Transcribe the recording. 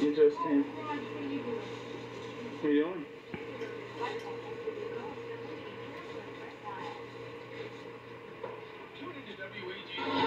Interesting. What are you doing? Tune into WAG.